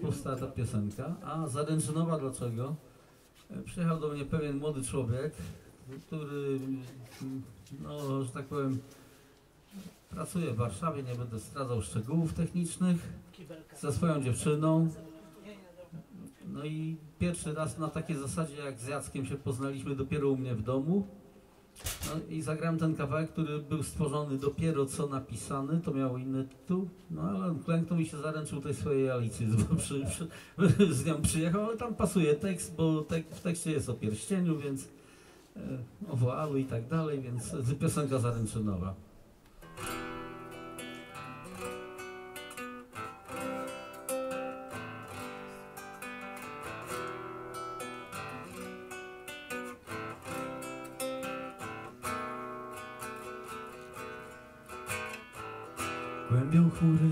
powstała ta piosenka. A Zaręczynowa dlaczego? E, Przyjechał do mnie pewien młody człowiek, który, no, że tak powiem, pracuje w Warszawie, nie będę zdradzał szczegółów technicznych, ze swoją dziewczyną. No i pierwszy raz na takiej zasadzie jak z Jackiem się poznaliśmy dopiero u mnie w domu. No i zagrałem ten kawałek, który był stworzony dopiero co napisany, to miało inny tytuł. No ale on klęknął i się zaręczył tej swojej Alicji, bo przy, przy, z nią przyjechał, ale tam pasuje tekst, bo tek, w tekście jest o pierścieniu, więc e, o woalu i tak dalej, więc piosenka zaręczynowa. Głębią chmury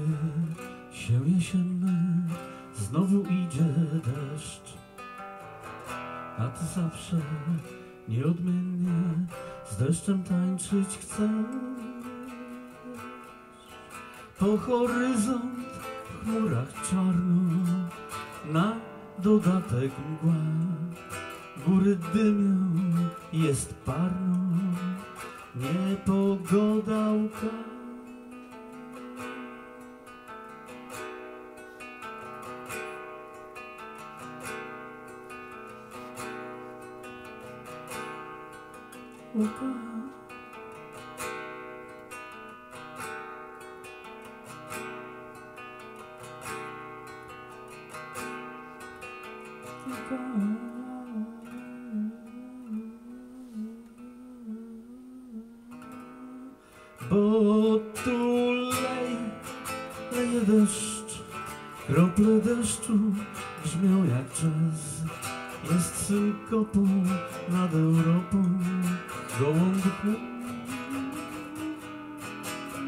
się jesienne, znowu idzie deszcz. A ty zawsze nieodmiennie z deszczem tańczyć chcesz. Po horyzont w chmurach czarno, na dodatek mgła. Góry dymią, jest parno, niepogoda łka. Łuka. Łuka. Bo tu leje, leje deszcz, krople deszczu brzmią jak jazz. Jest synkopą nad Europą, chmur.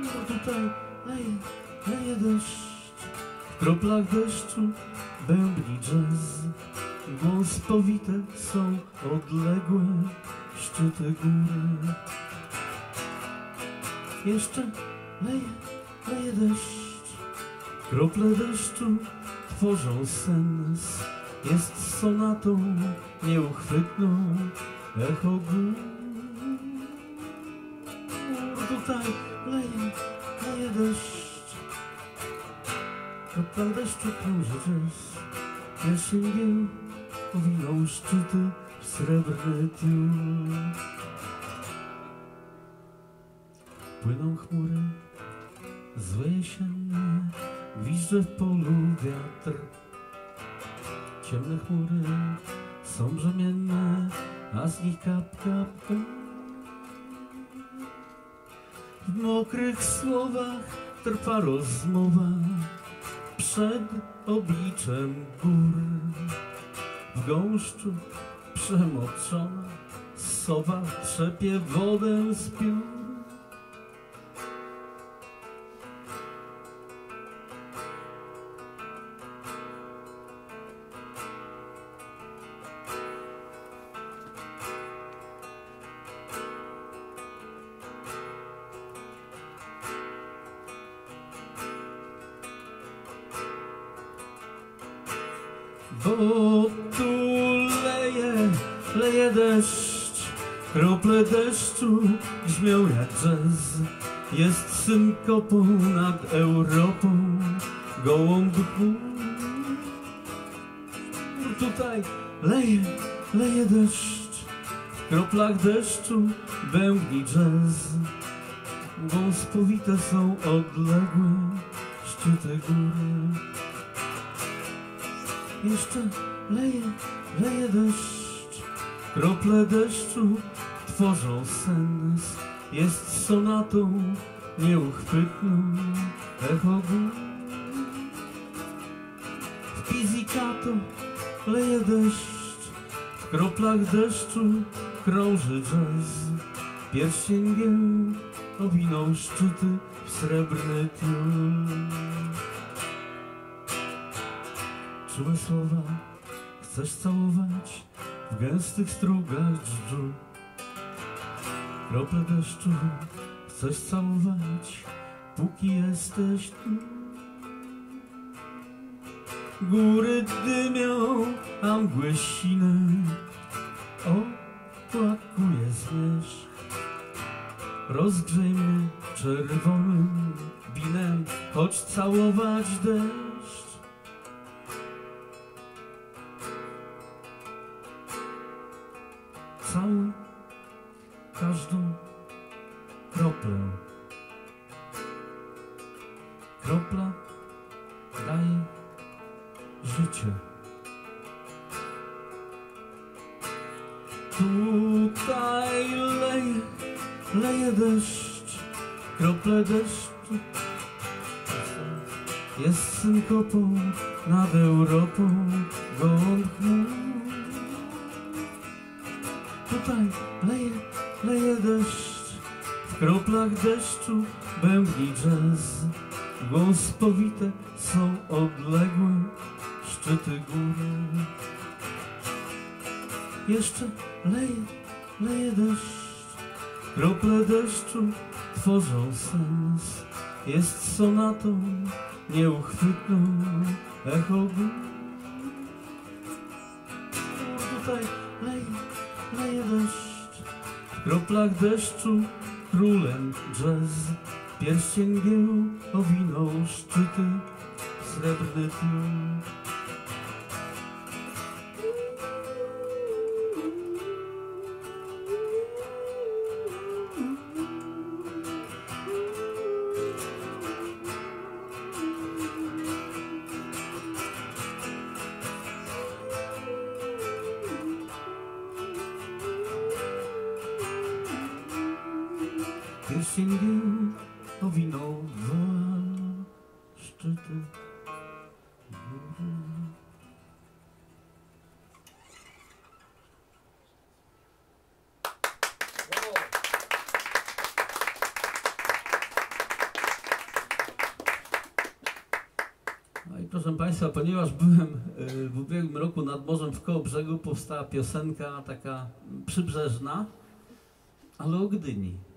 Bo tutaj leje, leje deszcz, w kroplach deszczu bębni jazz. Powite są odległe szczyty góry. Jeszcze leje, leje deszcz, krople deszczu tworzą sens. Jest sonatą nieuchwytną, echo gór. Tutaj leje, leje deszcz, kropla deszczu krąży jazz. Pierwszy mgieł owinął szczyty w srebrny tiul. Płyną chmury, złe jesienne, gwizdże w polu wiatr. Ciemne chmury są brzemienne, a z nich kap, kap, kap. W mokrych słowach trwa rozmowa przed obliczem gór. W gąszczu przemoczona sowa trzepie wodę z piór. Gołąb chmur. Tutaj leje, leje deszcz, w kroplach deszczu bębni jazz. Wąs powite są odległe szczyty góry. Jeszcze leje, leje deszcz, krople deszczu tworzą sens. Jest sonatą nieuchwytną, echo gór. W pizzicato leje deszcz, w kroplach deszczu krąży jazz. Pierścień owinął szczyty w srebrny tiul. Czułe słowa chcesz całować w gęstych strugach dżdżu. Krople deszczu chcesz całować, póki jesteś tu. Góry dymią, a mgły siny. Opłakuje zmierzch, rozgrzej mnie czerwonym winem, choć całować deszcz. Całuj każdą kroplę. Kropla życie. Tutaj leje, leje deszcz, krople deszczu. Jest synkopą nad Europą gołąb. Tutaj leje, leje deszcz, w kroplach deszczu bębni jazz. Głos powite są odległe szczyty góry. Jeszcze leje, leje deszcz, krople deszczu tworzą sens. Jest sonatą nieuchwytną echo gór. Tutaj leje, leje deszcz, w kroplach deszczu królem jazz. Pierścień gieł owinął szczyty, srebrny tłum. Pierścień gieł owinął woal szczyty. No i proszę Państwa, ponieważ byłem y, w ubiegłym roku nad morzem w Kołobrzegu, powstała piosenka taka przybrzeżna, ale o Gdyni.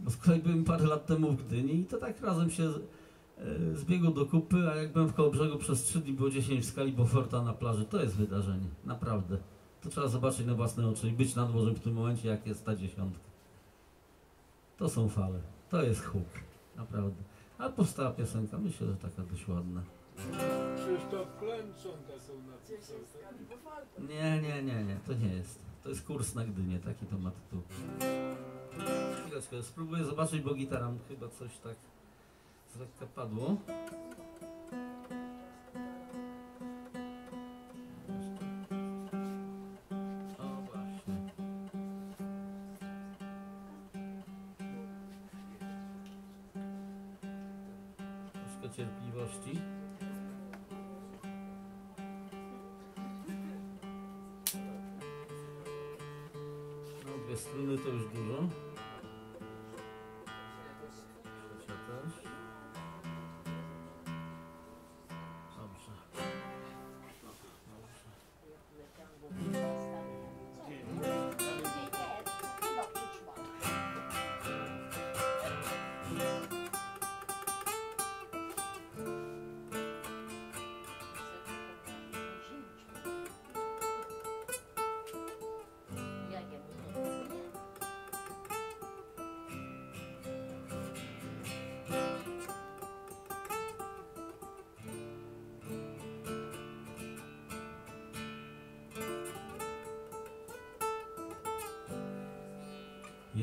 Bo z kolei byłem parę lat temu w Gdyni i to tak razem się e, zbiegło do kupy, a jak byłem w Kołobrzegu przez 3 dni było 10 w skali Beauforta na plaży. To jest wydarzenie, naprawdę. To trzeba zobaczyć na własne oczy i być nad morzem w tym momencie, jak jest ta dziesiątka. To są fale, to jest huk, naprawdę. A powstała piosenka, myślę, że taka dość ładna. Krzysztof Klęcząta są tak? Nie, nie, nie, nie, to nie jest. To jest kurs na Gdynię, taki to ma tytuł. Chwileczkę, spróbuję zobaczyć, bo gitara chyba coś tak z lekka padło. Struny to już dużo.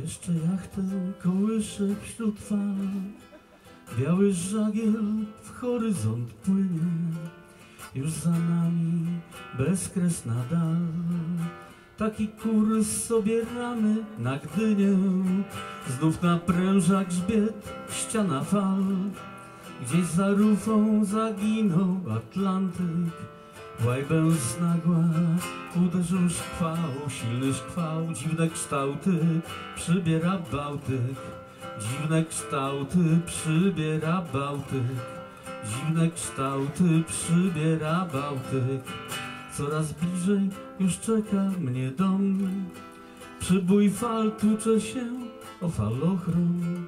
Jeszcze jachtę kołysze wśród fal Biały żagiel w horyzont płynie. Już za nami bezkresna dal Taki kurs sobie ramy na Gdynię. Znów napręża grzbiet ściana fal. Gdzieś za rufą zaginął Atlantyk Łajbę nagła uderzył szkwał, silny szkwał, dziwne kształty przybiera Bałtyk. Dziwne kształty przybiera Bałtyk, dziwne kształty przybiera Bałtyk. Coraz bliżej już czeka mnie dom, przybój fal tłucze się o falochron.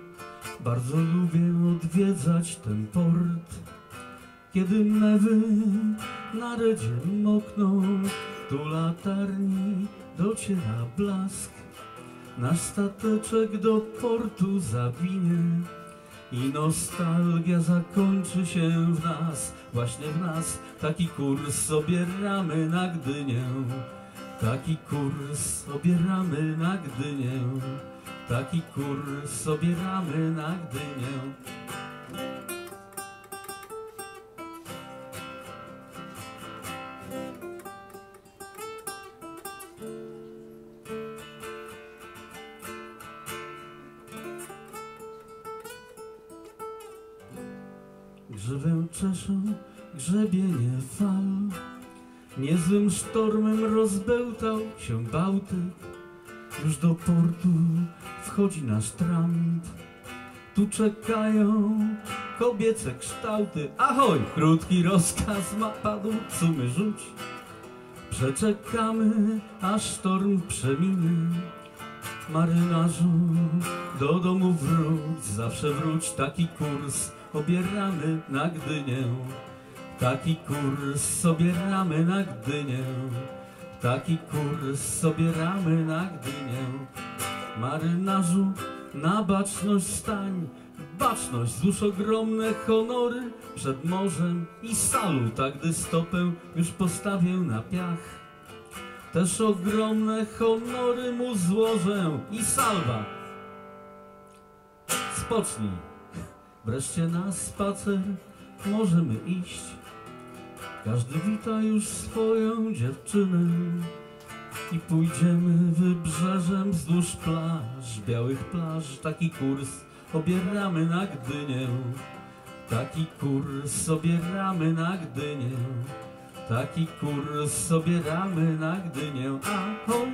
Bardzo lubię odwiedzać ten port, kiedy mewy na redzie mokną, tu latarni dociera blask. Nasz stateczek do portu zawinie i nostalgia zakończy się w nas, właśnie w nas. Taki kurs sobie ramy na Gdynię, taki kurs sobie ramy na Gdynię, taki kurs sobie ramy na Gdynię. Grzywę czeszą grzebienie fal. Niezłym sztormem rozbełtał się Bałtyk. Już do portu wchodzi nasz trant. Tu czekają kobiece kształty. Ahoj! Krótki rozkaz ma padł, sumy rzuć. Przeczekamy, aż sztorm przeminie. Marynarzu, do domu wróć, zawsze wróć, taki kurs obieramy na Gdynię. Taki kurs sobie ramy na Gdynię. Taki kurs sobie ramy na Gdynię. Marynarzu, na baczność stań, baczność, złóż ogromne honory przed morzem i salut, a gdy stopę już postawię na piach. Też ogromne honory mu złożę i salwa. Spocznij, wreszcie na spacer możemy iść. Każdy wita już swoją dziewczynę i pójdziemy wybrzeżem wzdłuż plaż, białych plaż. Taki kurs obieramy na Gdynię, taki kurs obieramy na Gdynię. Taki kurs sobie ramy na Gdynię, ahoj!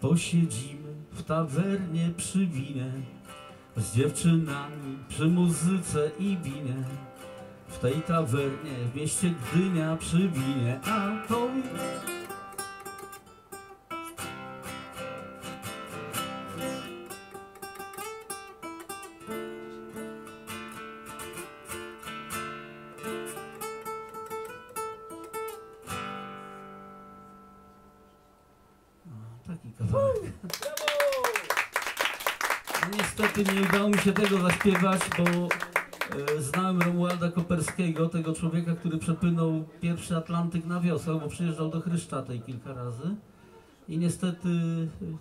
Posiedzimy w tawernie przy winie, z dziewczynami przy muzyce i winie. W tej tawernie w mieście Gdynia przy winie, ahoj! O, Taki kawałek. No niestety nie udało mi się tego zaśpiewać, bo e, znałem Romualda Koperskiego, tego człowieka, który przepłynął pierwszy Atlantyk na wiosłę, bo przyjeżdżał do Chryszczatej kilka razy. I niestety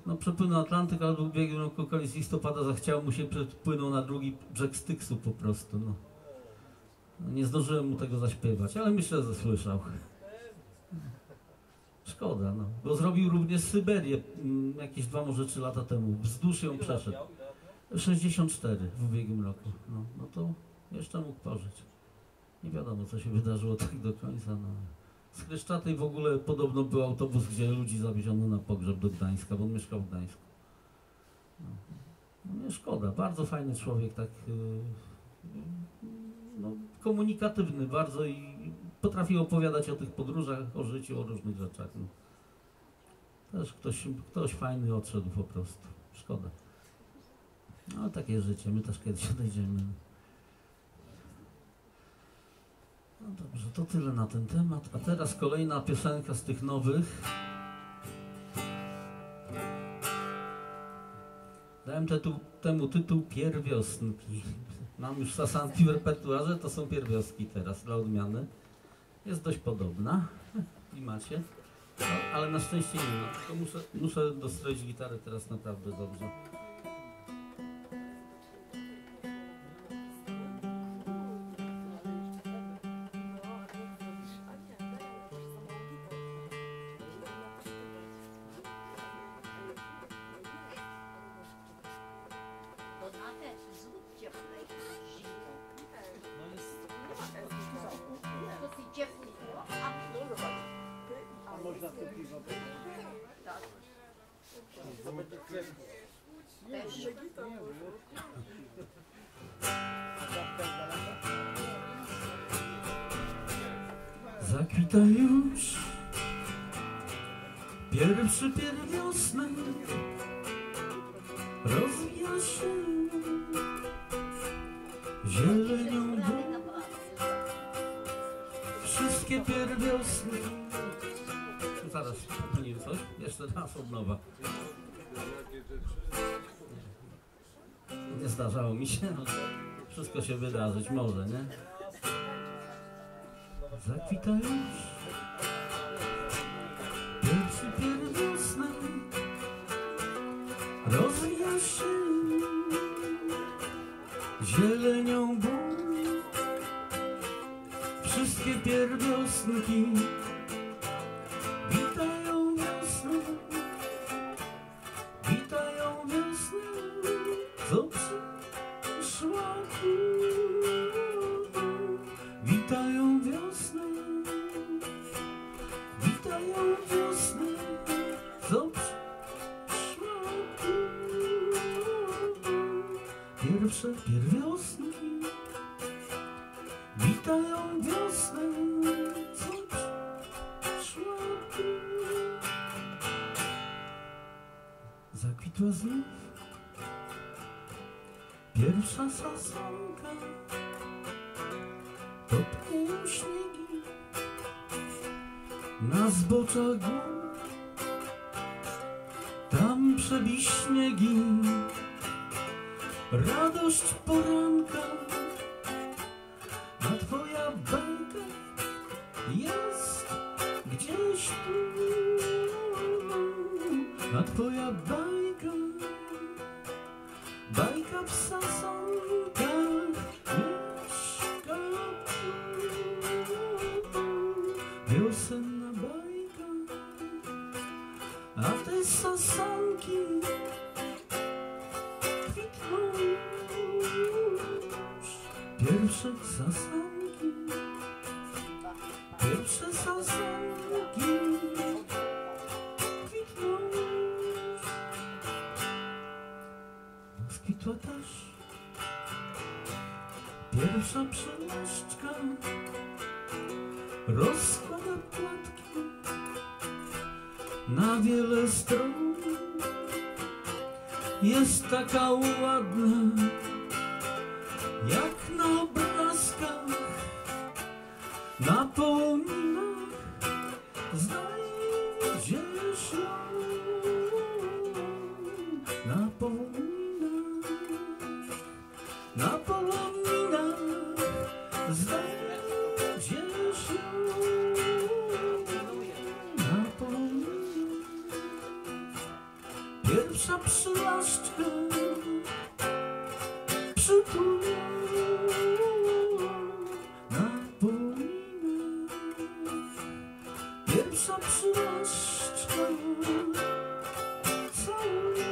no, przepłynął Atlantyk, ale w ubiegłym roku koniec listopada zachciał mu się, przepłynął na drugi brzeg Styksu po prostu. No. No, nie zdążyłem mu tego zaśpiewać, ale myślę, że słyszał. Szkoda, no. Bo zrobił również Syberię mm, jakieś dwa, może trzy lata temu. Wzdłuż ją przeszedł. 64 w ubiegłym roku. No, no to jeszcze mógł pożyć. Nie wiadomo, co się wydarzyło tak do końca. No. Z Chryszczatej w ogóle podobno był autobus, gdzie ludzi zawieziono na pogrzeb do Gdańska, bo on mieszkał w Gdańsku. No, nie szkoda, bardzo fajny człowiek, tak yy, no, komunikatywny bardzo i potrafi opowiadać o tych podróżach, o życiu, o różnych rzeczach. No. Też ktoś, ktoś fajny odszedł po prostu. Szkoda. No takie życie, my też kiedyś odejdziemy. No dobrze, to tyle na ten temat. A teraz kolejna piosenka z tych nowych. Dałem tytuł, temu tytuł Pierwiosnki. Mam już sasanki w repertuarze, to są pierwioski teraz dla odmiany. Jest dość podobna. I macie. No, ale na szczęście nie. Tylko muszę, muszę dostroić gitarę teraz naprawdę dobrze. To tak, pić? też. Zakwita już pierwszy pierwiosnek rozwija się zielenią. Wszystkie pierwiosny. Zaraz, pomyliłem coś. Jeszcze raz od nowa. Nie zdarzało mi się. No, wszystko się wydarzyć może, nie? Zakwita już pierwszy pierwiosnek rozwija się zielenią ból. Wszystkie pierwiosnki Pierwsze pierwiosnki witają wiosnę, co tu. Zakwitła znów pierwsza sasonka, topnieją śniegi na zboczach gór. Tam przebiśniegi, radość poranka, a twoja bajka jest gdzieś tu. A twoja bajka, przelaszczka, rozkłada płatki na wiele stron. Jest taka ładna, pierwsza przylaszczka przytula na połoninach. Pierwsza przylaszczka całuje.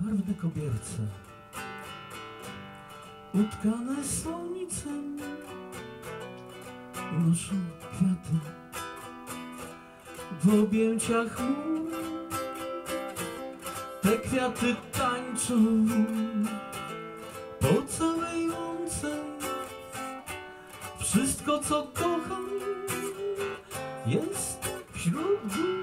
Barwne kobierce utkane słońcem unoszą kwiaty w objęciach chmur. Te kwiaty tańczą po całej łące. Wszystko, co kocham, jest wśród.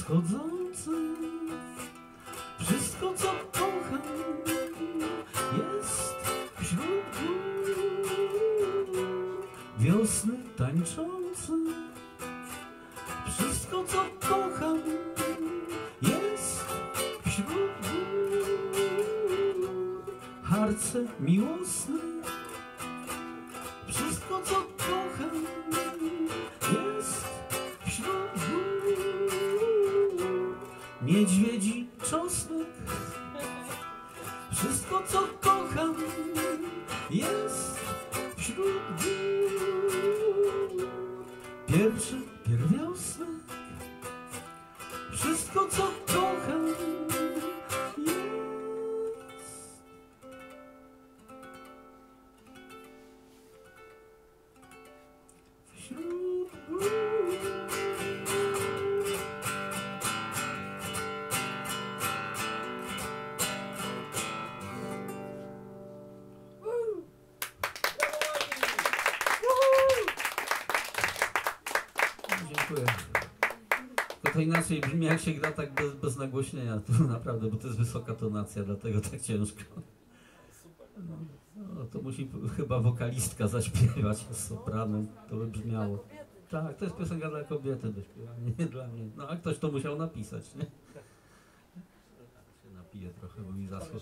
Wschodzące. Wszystko, co kocham, jest wśród gór. Wiosny tańczące. Wszystko, co kocham, jest wśród gór. Harce miłosne. Pierwszy pierwiosnek. Inaczej brzmi, jak się gra tak bez, bez nagłośnienia, to naprawdę, bo to jest wysoka tonacja, dlatego tak ciężko. No, no, to musi chyba wokalistka zaśpiewać z sopranem, to by brzmiało. Tak, to jest piosenka dla kobiety do śpiewania, nie dla mnie. No a ktoś to musiał napisać, nie? się napiję trochę, bo mi zaschło.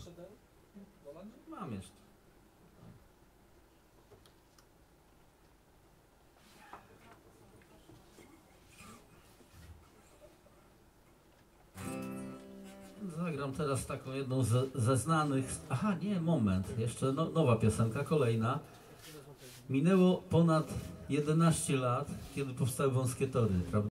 Mam jeszcze. Zagram teraz taką jedną ze, znanych. Aha, nie, moment. Jeszcze no, nowa piosenka, kolejna. Minęło ponad 11 lat, kiedy powstały wąskie tory, prawda?